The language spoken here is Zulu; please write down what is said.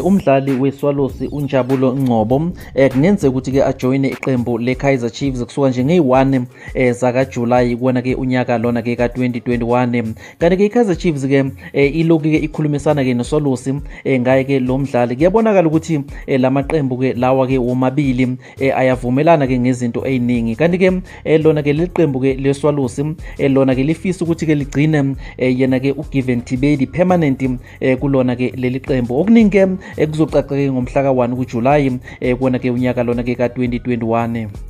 umdlali weSwalosi uNjabulo Ngcobo eh kungenzeka ukuthi ke ajoyine iqembu leKaizer Chiefs kusuka nje ngeyi1 eh zaka July kuona ke unyaka lona ke ka2021 kanti ke iKaizer Chiefs ke eh, iloku ke ikhulumisana ke noSwalosi eh ngaye ke lo mdlali. Kuyabonakala ukuthi eh, lamaqembu ke lawa ke womabili eh, ayavumelana ke ngezinto eziningi kanti ke eh, lona ke leqembu ke leSwalosi eh, lona ke lifisa ukuthi ke ligcine eh, yena ke uGiven Tibedi permanent eh, kulona ke leli qembu. Okuningi ke eh, kuzocaca ke ngomhla ka1 kuJuly eh, kuona ke unyaka lona ke ka2021